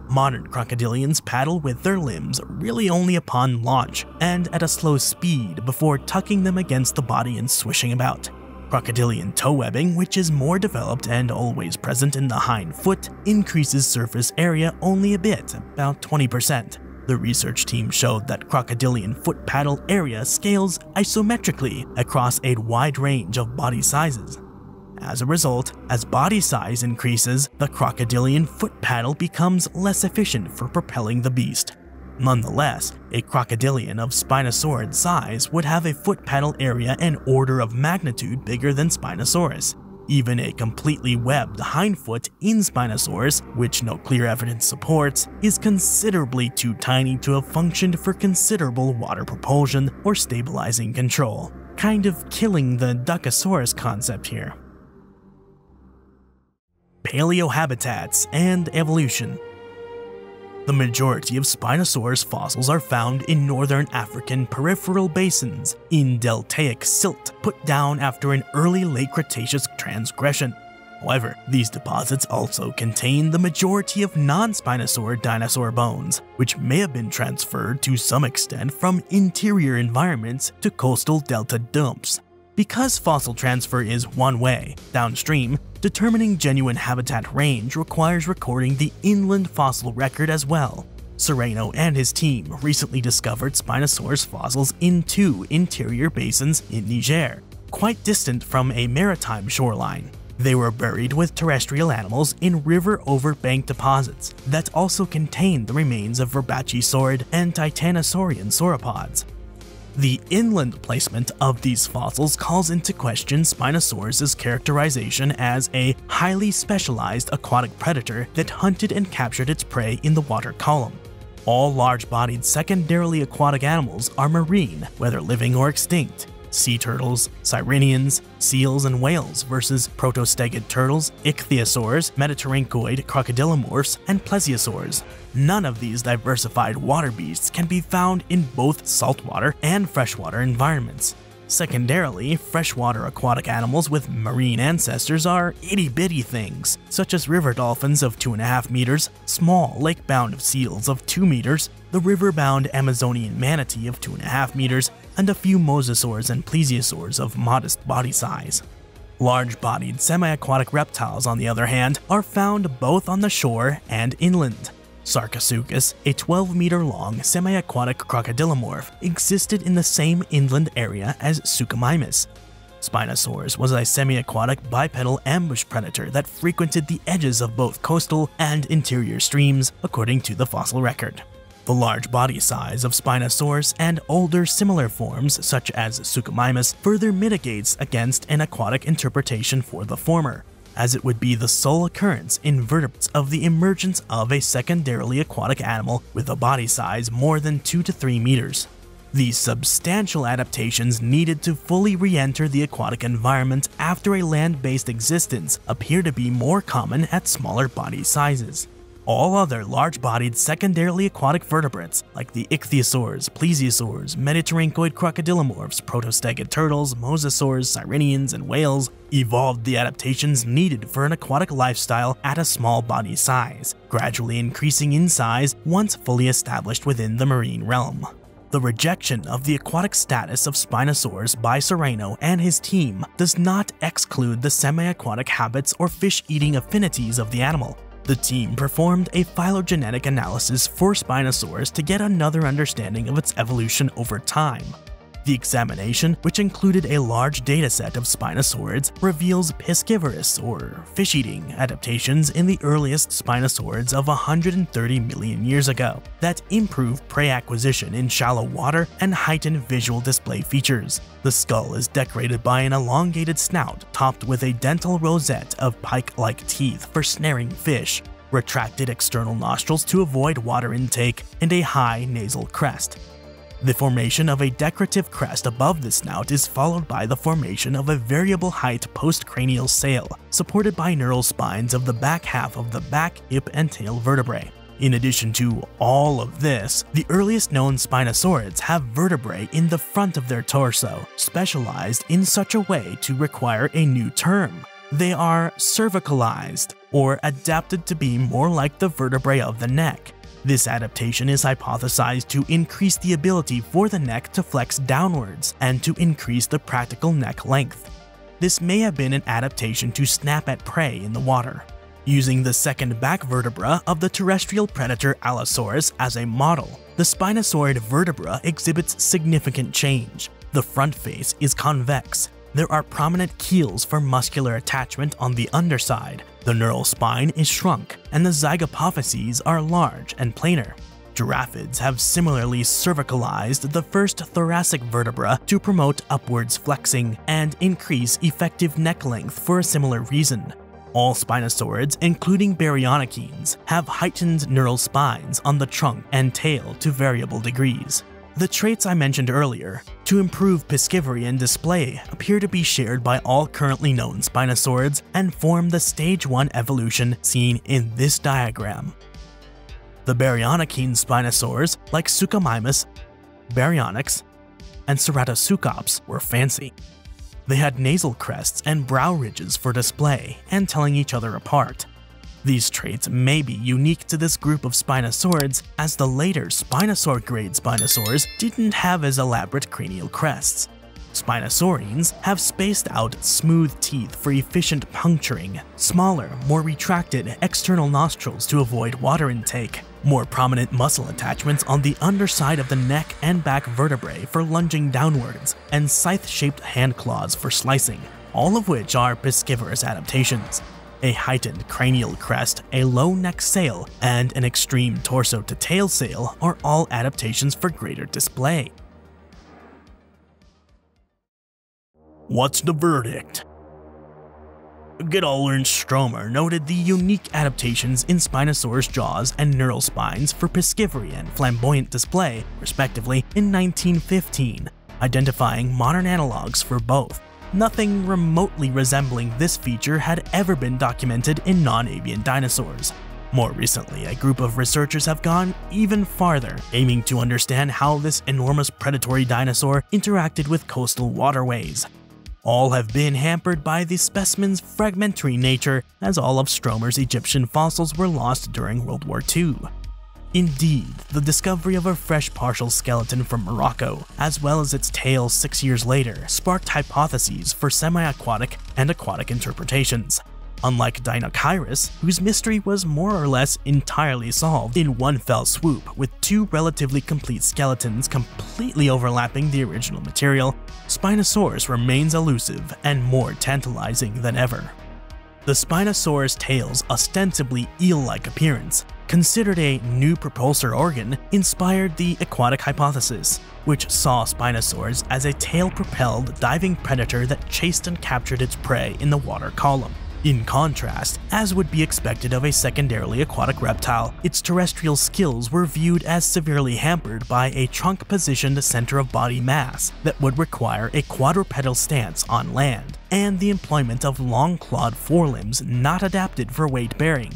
Modern crocodilians paddle with their limbs really only upon launch and at a slow speed before tucking them against the body and swishing about. Crocodilian toe webbing, which is more developed and always present in the hind foot, increases surface area only a bit, about 20%. The research team showed that crocodilian foot paddle area scales isometrically across a wide range of body sizes. As a result, as body size increases, the crocodilian foot paddle becomes less efficient for propelling the beast. Nonetheless, a crocodilian of Spinosaurid size would have a foot paddle area an order of magnitude bigger than Spinosaurus. Even a completely webbed hindfoot in Spinosaurus, which no clear evidence supports, is considerably too tiny to have functioned for considerable water propulsion or stabilizing control, kind of killing the Duckosaurus concept here paleohabitats, and evolution. The majority of Spinosaurus fossils are found in northern African peripheral basins in deltaic silt put down after an early late Cretaceous transgression. However, these deposits also contain the majority of non-Spinosaur dinosaur bones, which may have been transferred to some extent from interior environments to coastal delta dumps. Because fossil transfer is one way, downstream, determining genuine habitat range requires recording the inland fossil record as well. Sereno and his team recently discovered Spinosaurus fossils in two interior basins in Niger, quite distant from a maritime shoreline. They were buried with terrestrial animals in river overbank deposits that also contained the remains of Rebbachisaurid and Titanosaurian sauropods. The inland placement of these fossils calls into question Spinosaurus' characterization as a highly specialized aquatic predator that hunted and captured its prey in the water column. All large-bodied secondarily aquatic animals are marine, whether living or extinct, sea turtles, sirenians, seals, and whales versus protostegid turtles, ichthyosaurs, metriorhynchoid crocodilomorphs, and plesiosaurs. None of these diversified water beasts can be found in both saltwater and freshwater environments. Secondarily, freshwater aquatic animals with marine ancestors are itty-bitty things, such as river dolphins of 2.5 meters, small lake-bound seals of 2 meters, the river-bound Amazonian manatee of 2.5 meters, and a few mosasaurs and plesiosaurs of modest body size. Large-bodied semi-aquatic reptiles, on the other hand, are found both on the shore and inland. Sarcosuchus, a 12 meter long semi aquatic crocodilomorph, existed in the same inland area as Suchomimus. Spinosaurus was a semi aquatic bipedal ambush predator that frequented the edges of both coastal and interior streams, according to the fossil record. The large body size of Spinosaurus and older similar forms, such as Suchomimus, further mitigates against an aquatic interpretation for the former, as it would be the sole occurrence in vertebrates of the emergence of a secondarily aquatic animal with a body size more than 2 to 3 meters. These substantial adaptations needed to fully re-enter the aquatic environment after a land-based existence appear to be more common at smaller body sizes. All other large-bodied secondarily aquatic vertebrates, like the ichthyosaurs, plesiosaurs, metriorhynchoid crocodilomorphs, protostegid turtles, mosasaurs, sirenians, and whales, evolved the adaptations needed for an aquatic lifestyle at a small body size, gradually increasing in size once fully established within the marine realm. The rejection of the aquatic status of Spinosaurus by Sereno and his team does not exclude the semi-aquatic habits or fish-eating affinities of the animal, the team performed a phylogenetic analysis for Spinosaurus to get another understanding of its evolution over time. The examination, which included a large dataset of spinosaurids, reveals piscivorous or fish-eating adaptations in the earliest spinosaurids of 130 million years ago that improve prey acquisition in shallow water and heighten visual display features. The skull is decorated by an elongated snout topped with a dental rosette of pike-like teeth for snaring fish, retracted external nostrils to avoid water intake, and a high nasal crest. The formation of a decorative crest above the snout is followed by the formation of a variable height postcranial sail, supported by neural spines of the back half of the back, hip, and tail vertebrae. In addition to all of this, the earliest known spinosaurids have vertebrae in the front of their torso, specialized in such a way to require a new term. They are cervicalized, or adapted to be more like the vertebrae of the neck, this adaptation is hypothesized to increase the ability for the neck to flex downwards and to increase the practical neck length. This may have been an adaptation to snap at prey in the water. Using the second back vertebra of the terrestrial predator Allosaurus as a model, the spinosaurid vertebra exhibits significant change. The front face is convex, there are prominent keels for muscular attachment on the underside, the neural spine is shrunk, and the zygapophyses are large and planar. Giraffids have similarly cervicalized the first thoracic vertebra to promote upwards flexing and increase effective neck length for a similar reason. All spinosaurids, including baryonychines, have heightened neural spines on the trunk and tail to variable degrees. The traits I mentioned earlier, to improve piscivory and display, appear to be shared by all currently known spinosaurids and form the stage 1 evolution seen in this diagram. The baryonychine spinosaurs, like Suchomimus, Baryonyx, and Ceratosuchops, were fancy. They had nasal crests and brow ridges for display and telling each other apart. These traits may be unique to this group of Spinosaurids, as the later Spinosaur-grade Spinosaurs didn't have as elaborate cranial crests. Spinosaurines have spaced out smooth teeth for efficient puncturing, smaller, more retracted external nostrils to avoid water intake, more prominent muscle attachments on the underside of the neck and back vertebrae for lunging downwards, and scythe-shaped hand claws for slicing, all of which are piscivorous adaptations a heightened cranial crest, a low neck sail, and an extreme torso to tail sail are all adaptations for greater display. What's the verdict? Goodall and Stromer noted the unique adaptations in Spinosaurus jaws and neural spines for piscivory and flamboyant display, respectively, in 1915, identifying modern analogs for both nothing remotely resembling this feature had ever been documented in non-avian dinosaurs. More recently, a group of researchers have gone even farther, aiming to understand how this enormous predatory dinosaur interacted with coastal waterways. All have been hampered by the specimen's fragmentary nature, as all of Stromer's Egyptian fossils were lost during World War II. Indeed, the discovery of a fresh partial skeleton from Morocco, as well as its tail six years later, sparked hypotheses for semi-aquatic and aquatic interpretations. unlike Deinocheirus, whose mystery was more or less entirely solved in one fell swoop, with two relatively complete skeletons completely overlapping the original material, Spinosaurus remains elusive and more tantalizing than ever. The Spinosaurus tail's ostensibly eel-like appearance, considered a new propulsor organ, inspired the aquatic hypothesis, which saw Spinosaurus as a tail-propelled diving predator that chased and captured its prey in the water column. In contrast, as would be expected of a secondarily aquatic reptile, its terrestrial skills were viewed as severely hampered by a trunk-positioned center of body mass that would require a quadrupedal stance on land, and the employment of long-clawed forelimbs not adapted for weight bearing,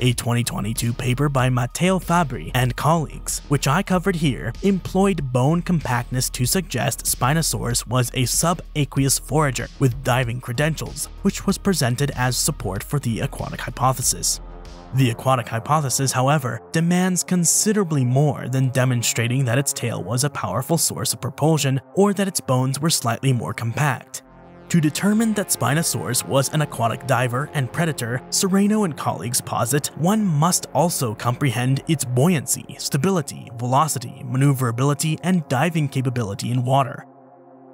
a 2022 paper by Matteo Fabbri and colleagues, which I covered here, employed bone compactness to suggest Spinosaurus was a subaqueous forager with diving credentials, which was presented as support for the aquatic hypothesis. The aquatic hypothesis, however, demands considerably more than demonstrating that its tail was a powerful source of propulsion or that its bones were slightly more compact. To determine that Spinosaurus was an aquatic diver and predator, Sereno and colleagues posit one must also comprehend its buoyancy, stability, velocity, maneuverability, and diving capability in water.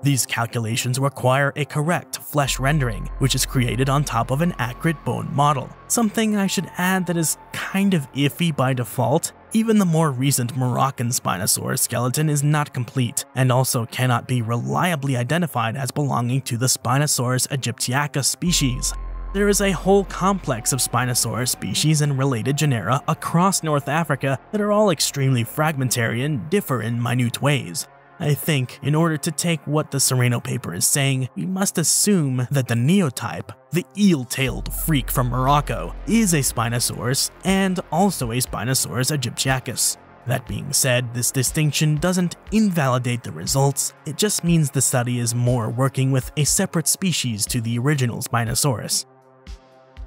These calculations require a correct flesh rendering, which is created on top of an accurate bone model. Something I should add that is kind of iffy by default. Even the more recent Moroccan Spinosaurus skeleton is not complete, and also cannot be reliably identified as belonging to the Spinosaurus aegyptiacus species. There is a whole complex of Spinosaurus species and related genera across North Africa that are all extremely fragmentary and differ in minute ways. I think, in order to take what the Sereno paper is saying, we must assume that the neotype, the eel-tailed freak from Morocco, is a Spinosaurus and also a Spinosaurus aegyptiacus. That being said, this distinction doesn't invalidate the results, it just means the study is more working with a separate species to the original Spinosaurus.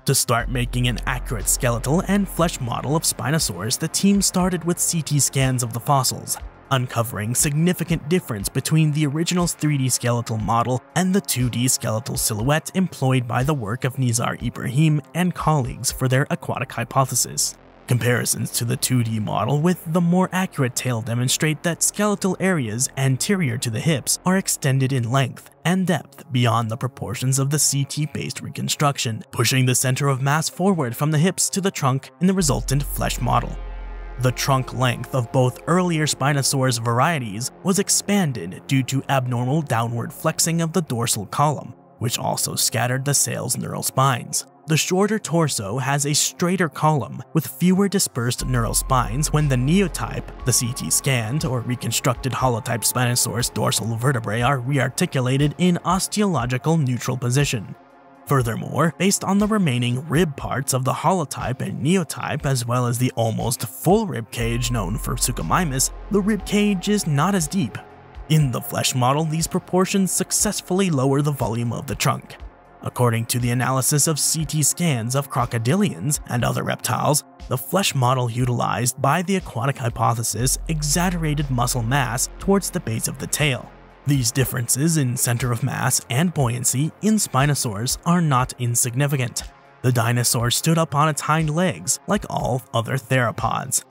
To start making an accurate skeletal and flesh model of Spinosaurus, the team started with CT scans of the fossils, uncovering significant difference between the original's 3D skeletal model and the 2D skeletal silhouette employed by the work of Nizar Ibrahim and colleagues for their aquatic hypothesis. Comparisons to the 2D model with the more accurate tail demonstrate that skeletal areas anterior to the hips are extended in length and depth beyond the proportions of the CT-based reconstruction, pushing the center of mass forward from the hips to the trunk in the resultant flesh model. The trunk length of both earlier Spinosaurus varieties was expanded due to abnormal downward flexing of the dorsal column, which also scattered the sail's neural spines. The shorter torso has a straighter column with fewer dispersed neural spines when the neotype, the CT scanned or reconstructed holotype Spinosaurus dorsal vertebrae are rearticulated in osteological neutral position, Furthermore, based on the remaining rib parts of the holotype and neotype as well as the almost full rib cage known for Suchomimus, the rib cage is not as deep. In the flesh model, these proportions successfully lower the volume of the trunk. According to the analysis of CT scans of crocodilians and other reptiles, the flesh model utilized by the aquatic hypothesis exaggerated muscle mass towards the base of the tail. These differences in center of mass and buoyancy in Spinosaurus are not insignificant. The dinosaur stood up on its hind legs, like all other theropods.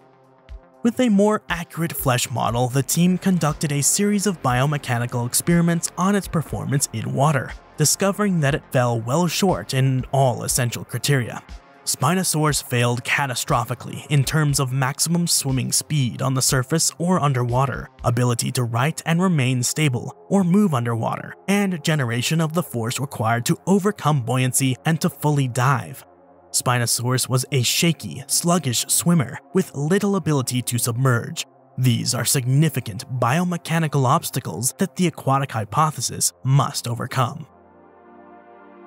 With a more accurate flesh model, the team conducted a series of biomechanical experiments on its performance in water, discovering that it fell well short in all essential criteria. Spinosaurus failed catastrophically in terms of maximum swimming speed on the surface or underwater, ability to right and remain stable or move underwater, and generation of the force required to overcome buoyancy and to fully dive. Spinosaurus was a shaky, sluggish swimmer with little ability to submerge. These are significant biomechanical obstacles that the aquatic hypothesis must overcome.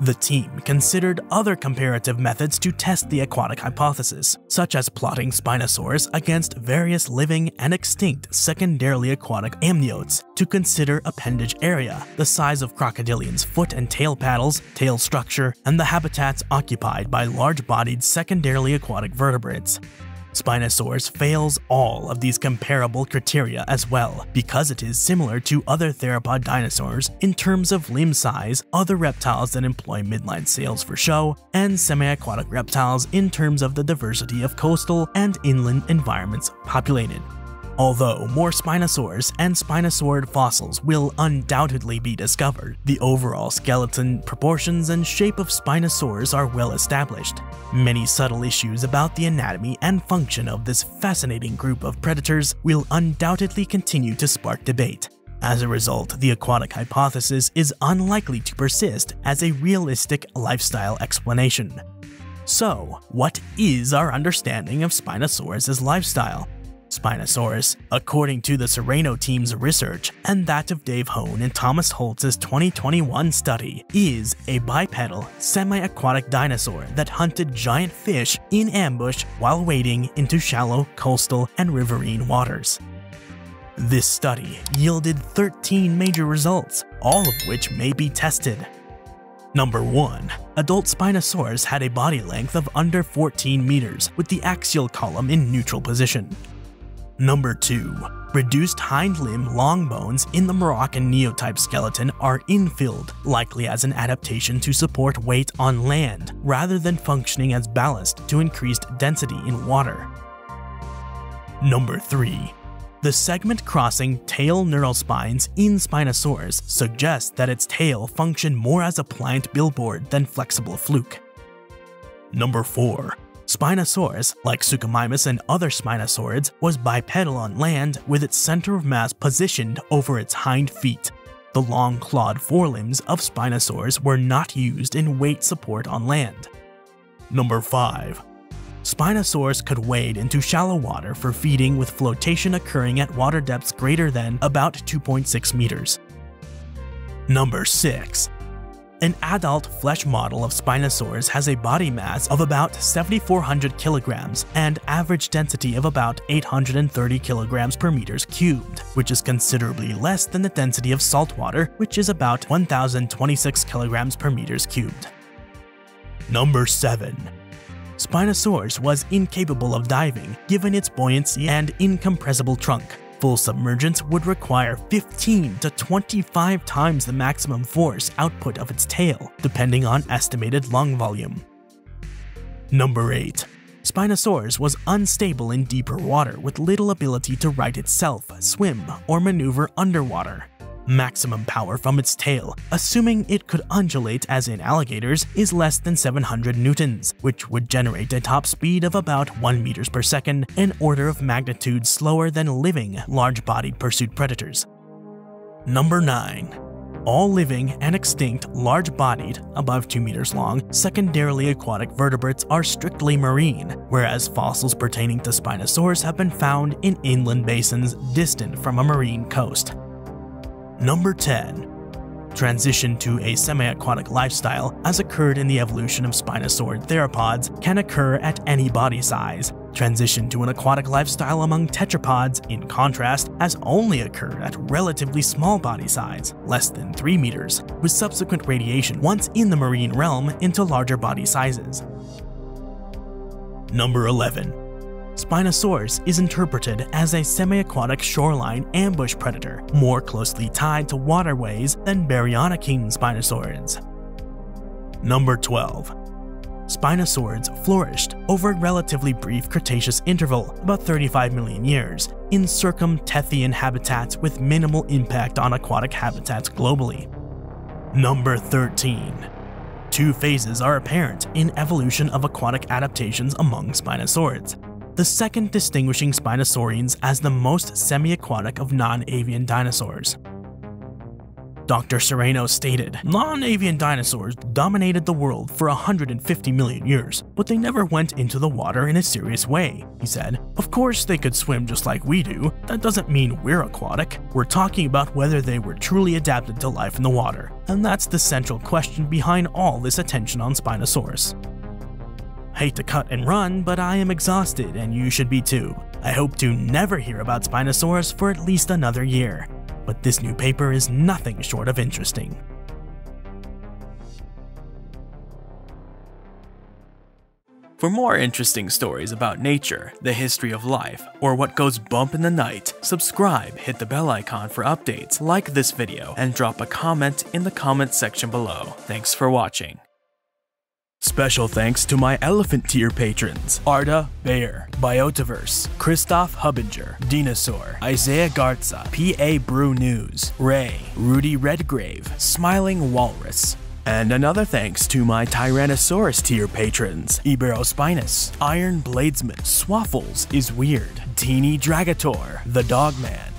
The team considered other comparative methods to test the aquatic hypothesis, such as plotting Spinosaurus against various living and extinct secondarily aquatic amniotes to consider appendage area, the size of crocodilians' foot and tail paddles, tail structure, and the habitats occupied by large-bodied secondarily aquatic vertebrates. Spinosaurus fails all of these comparable criteria as well, because it is similar to other theropod dinosaurs in terms of limb size, other reptiles that employ midline sails for show, and semi-aquatic reptiles in terms of the diversity of coastal and inland environments populated. Although more Spinosaurus and Spinosaurid fossils will undoubtedly be discovered, the overall skeleton, proportions, and shape of Spinosaurus are well established. Many subtle issues about the anatomy and function of this fascinating group of predators will undoubtedly continue to spark debate. As a result, the aquatic hypothesis is unlikely to persist as a realistic lifestyle explanation. So, what is our understanding of Spinosaurus' lifestyle? Spinosaurus, according to the Sereno team's research and that of Dave Hone and Thomas Holtz's 2021 study, is a bipedal, semi-aquatic dinosaur that hunted giant fish in ambush while wading into shallow coastal and riverine waters. This study yielded 13 major results, all of which may be tested. Number 1. Adult Spinosaurus had a body length of under 14 meters with the axial column in neutral position. Number 2. Reduced hind limb long bones in the Moroccan neotype skeleton are infilled, likely as an adaptation to support weight on land, rather than functioning as ballast to increased density in water. Number 3. The segment crossing tail neural spines in Spinosaurus suggest that its tail functioned more as a pliant billboard than flexible fluke. Number 4. Spinosaurus, like Suchomimus and other Spinosaurids, was bipedal on land with its center of mass positioned over its hind feet. The long clawed forelimbs of Spinosaurus were not used in weight support on land. Number 5. Spinosaurus could wade into shallow water for feeding with flotation occurring at water depths greater than about 2.6 meters. Number 6. An adult flesh model of Spinosaurus has a body mass of about 7,400 kilograms and average density of about 830 kilograms per meters cubed, which is considerably less than the density of salt water, which is about 1,026 kilograms per meters cubed. Number 7. Spinosaurus was incapable of diving given its buoyancy and incompressible trunk, Full submergence would require 15 to 25 times the maximum force output of its tail, depending on estimated lung volume. Number 8. Spinosaurus was unstable in deeper water with little ability to right itself, swim, or maneuver underwater. Maximum power from its tail, assuming it could undulate as in alligators, is less than 700 newtons, which would generate a top speed of about 1 meters per second, an order of magnitude slower than living large-bodied pursuit predators. Number 9. All living and extinct, large-bodied, above 2 meters long, secondarily aquatic vertebrates are strictly marine, whereas fossils pertaining to Spinosaurus have been found in inland basins distant from a marine coast. Number 10. Transition to a semi-aquatic lifestyle, as occurred in the evolution of Spinosaurid theropods, can occur at any body size. Transition to an aquatic lifestyle among tetrapods, in contrast, has only occurred at relatively small body size, less than 3 meters, with subsequent radiation once in the marine realm into larger body sizes. Number 11. Spinosaurus is interpreted as a semi-aquatic shoreline ambush predator, more closely tied to waterways than baryonychine spinosaurids. Number 12. Spinosaurids flourished over a relatively brief Cretaceous interval, about 35 million years, in circumtethyan habitats with minimal impact on aquatic habitats globally. Number 13. Two phases are apparent in evolution of aquatic adaptations among spinosaurids the second distinguishing Spinosaurians as the most semi-aquatic of non-avian dinosaurs. Dr. Sereno stated, Non-avian dinosaurs dominated the world for 150 million years, but they never went into the water in a serious way, he said. Of course they could swim just like we do, that doesn't mean we're aquatic. We're talking about whether they were truly adapted to life in the water, and that's the central question behind all this attention on Spinosaurus. Hate to cut and run, but I am exhausted and you should be too. I hope to never hear about Spinosaurus for at least another year, but this new paper is nothing short of interesting. For more interesting stories about nature, the history of life, or what goes bump in the night, subscribe, hit the bell icon for updates, like this video, and drop a comment in the comment section below. Thanks for watching. Special thanks to my elephant tier patrons Arda Bayer, Biotiverse, Christoph Hubinger, Dinosaur, Isaiah Garza, PA Brew News, Ray, Rudy Redgrave, Smiling Walrus, and another thanks to my Tyrannosaurus tier patrons Iberospinus, Iron Bladesman, Swaffles is Weird, Teeny Dragator, The Dogman,